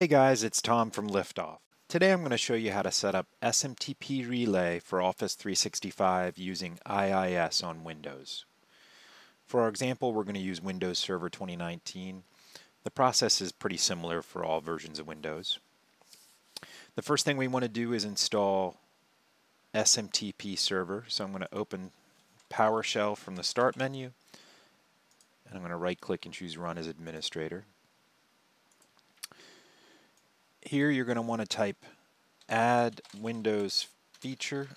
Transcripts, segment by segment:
Hey guys, it's Tom from Liftoff. Today I'm going to show you how to set up SMTP Relay for Office 365 using IIS on Windows. For our example, we're going to use Windows Server 2019. The process is pretty similar for all versions of Windows. The first thing we want to do is install SMTP Server. So I'm going to open PowerShell from the Start menu, and I'm going to right click and choose Run as Administrator here you're going to want to type add Windows feature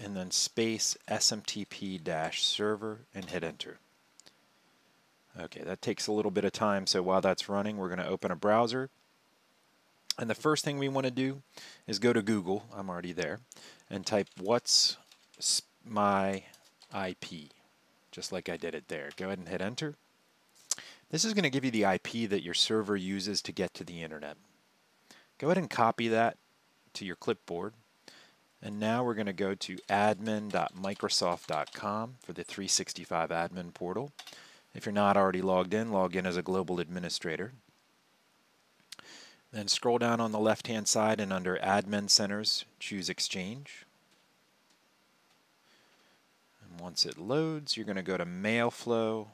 and then space SMTP dash server and hit enter. Okay, that takes a little bit of time, so while that's running, we're going to open a browser. And the first thing we want to do is go to Google, I'm already there, and type what's my IP, just like I did it there. Go ahead and hit enter. This is going to give you the IP that your server uses to get to the internet. Go ahead and copy that to your clipboard. And now we're going to go to admin.microsoft.com for the 365 admin portal. If you're not already logged in, log in as a global administrator. Then scroll down on the left hand side and under Admin Centers, choose Exchange. And once it loads, you're going to go to Mailflow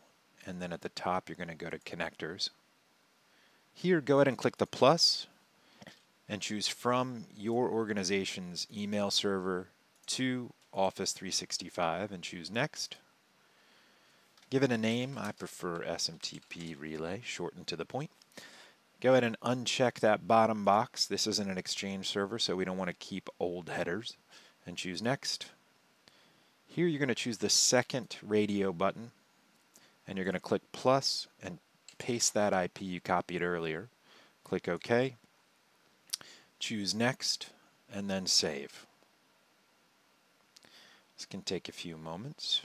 and then at the top you're going to go to connectors. Here, go ahead and click the plus and choose from your organization's email server to Office 365 and choose next. Give it a name. I prefer SMTP Relay, shortened to the point. Go ahead and uncheck that bottom box. This isn't an Exchange server, so we don't want to keep old headers. And choose Next. Here you're going to choose the second radio button and you're going to click plus and paste that IP you copied earlier. Click OK. Choose Next and then Save. This can take a few moments.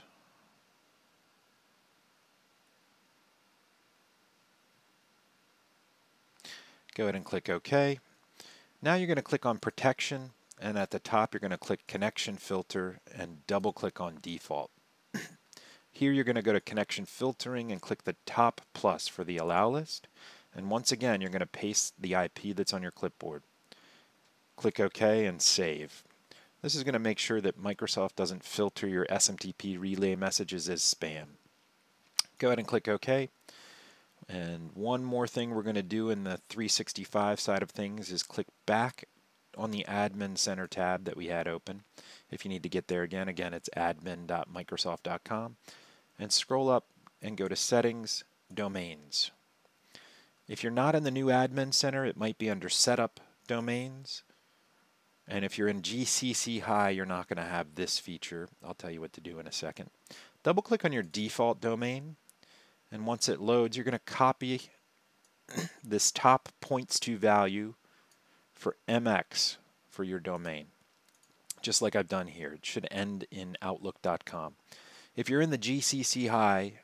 Go ahead and click OK. Now you're going to click on Protection and at the top you're going to click Connection Filter and double click on Default. Here you're going to go to connection filtering and click the top plus for the allow list. And once again, you're going to paste the IP that's on your clipboard. Click OK and save. This is going to make sure that Microsoft doesn't filter your SMTP relay messages as spam. Go ahead and click OK. And one more thing we're going to do in the 365 side of things is click back on the Admin Center tab that we had open. If you need to get there again, again, it's admin.microsoft.com and scroll up and go to Settings, Domains. If you're not in the new Admin Center, it might be under Setup Domains. And if you're in GCC High, you're not going to have this feature. I'll tell you what to do in a second. Double click on your default domain, and once it loads, you're going to copy this top points to value for MX for your domain, just like I've done here. It should end in Outlook.com. If you're in the GCC high,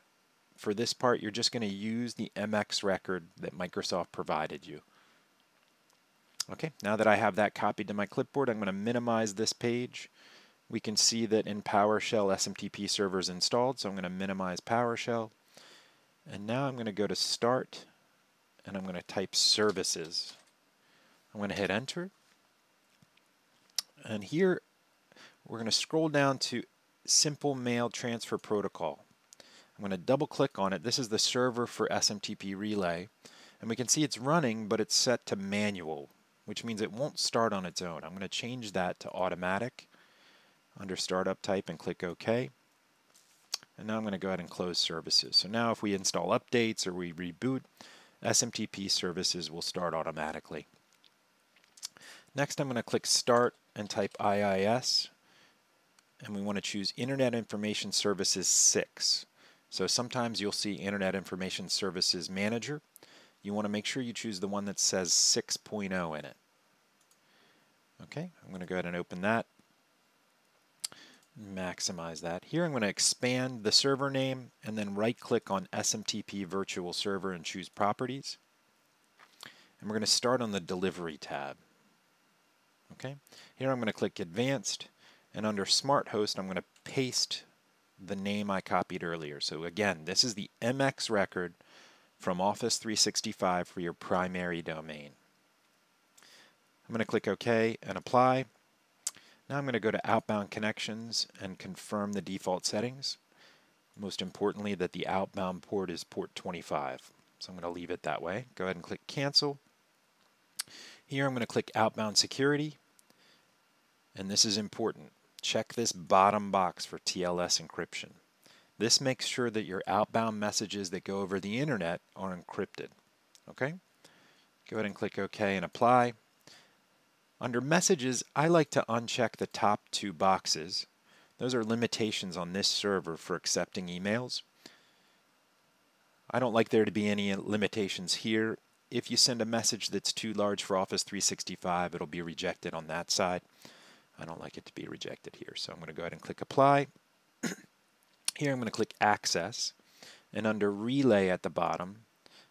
for this part, you're just going to use the MX record that Microsoft provided you. Okay, now that I have that copied to my clipboard, I'm going to minimize this page. We can see that in PowerShell SMTP server is installed, so I'm going to minimize PowerShell. And now I'm going to go to Start, and I'm going to type Services. I'm going to hit Enter. And here, we're going to scroll down to Simple Mail Transfer Protocol. I'm going to double click on it. This is the server for SMTP Relay. And we can see it's running, but it's set to manual, which means it won't start on its own. I'm going to change that to automatic under Startup Type and click OK. And now I'm going to go ahead and close services. So now if we install updates or we reboot, SMTP services will start automatically. Next I'm going to click Start and type IIS and we want to choose Internet Information Services 6. So sometimes you'll see Internet Information Services Manager. You want to make sure you choose the one that says 6.0 in it. Okay, I'm going to go ahead and open that. Maximize that. Here I'm going to expand the server name and then right click on SMTP Virtual Server and choose Properties. And we're going to start on the Delivery tab. Okay, here I'm going to click Advanced and under Smart Host, I'm going to paste the name I copied earlier. So again, this is the MX record from Office 365 for your primary domain. I'm going to click OK and apply. Now I'm going to go to Outbound Connections and confirm the default settings. Most importantly that the outbound port is port 25. So I'm going to leave it that way. Go ahead and click Cancel. Here I'm going to click Outbound Security. And this is important. Check this bottom box for TLS encryption. This makes sure that your outbound messages that go over the internet are encrypted. Okay? Go ahead and click OK and apply. Under Messages, I like to uncheck the top two boxes. Those are limitations on this server for accepting emails. I don't like there to be any limitations here. If you send a message that's too large for Office 365, it'll be rejected on that side. I don't like it to be rejected here, so I'm going to go ahead and click Apply. here I'm going to click Access, and under Relay at the bottom,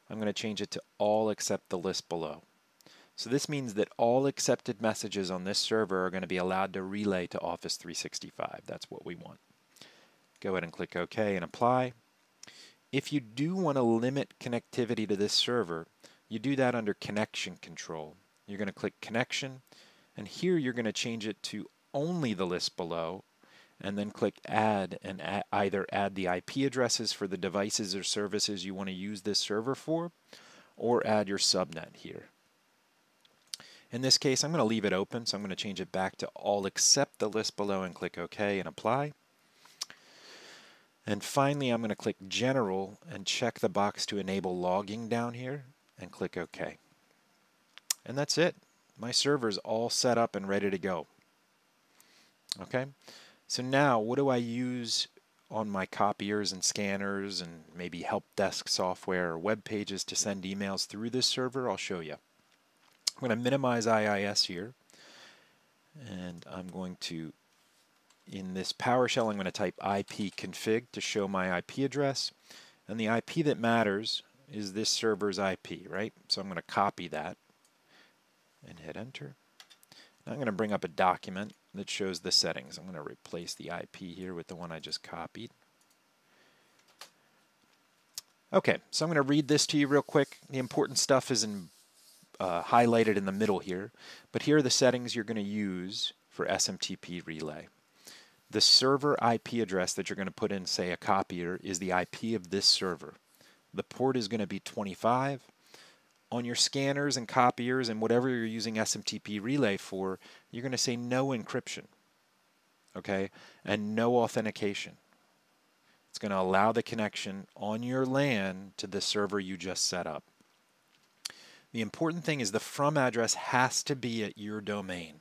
I'm going to change it to All except the list below. So this means that all accepted messages on this server are going to be allowed to relay to Office 365. That's what we want. Go ahead and click OK and apply. If you do want to limit connectivity to this server, you do that under connection control. You're going to click connection and here you're going to change it to only the list below and then click add and add, either add the IP addresses for the devices or services you want to use this server for or add your subnet here. In this case, I'm going to leave it open, so I'm going to change it back to all except the list below and click OK and apply. And finally, I'm going to click General and check the box to enable logging down here and click OK. And that's it. My server's all set up and ready to go. Okay, so now what do I use on my copiers and scanners and maybe help desk software or web pages to send emails through this server? I'll show you. I'm going to minimize IIS here. And I'm going to, in this PowerShell, I'm going to type ipconfig to show my IP address. And the IP that matters is this server's IP, right? So I'm going to copy that and hit enter. Now I'm going to bring up a document that shows the settings. I'm going to replace the IP here with the one I just copied. Okay, so I'm going to read this to you real quick. The important stuff is in uh, highlighted in the middle here, but here are the settings you're going to use for SMTP relay. The server IP address that you're going to put in, say, a copier is the IP of this server. The port is going to be 25. On your scanners and copiers and whatever you're using SMTP relay for, you're going to say no encryption, okay, and no authentication. It's going to allow the connection on your LAN to the server you just set up. The important thing is the from address has to be at your domain.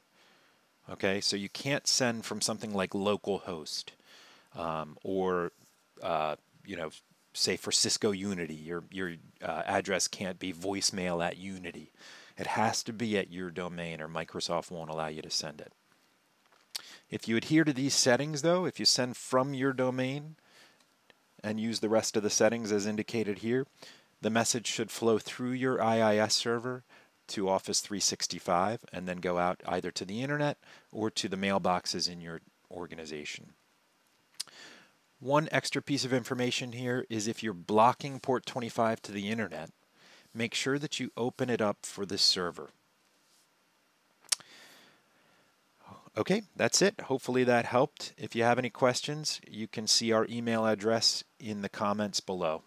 Okay, so you can't send from something like localhost um, or, uh, you know, say for Cisco Unity, your, your uh, address can't be voicemail at Unity. It has to be at your domain or Microsoft won't allow you to send it. If you adhere to these settings though, if you send from your domain and use the rest of the settings as indicated here, the message should flow through your IIS server to Office 365 and then go out either to the internet or to the mailboxes in your organization. One extra piece of information here is if you're blocking port 25 to the internet, make sure that you open it up for this server. Okay, that's it. Hopefully that helped. If you have any questions, you can see our email address in the comments below.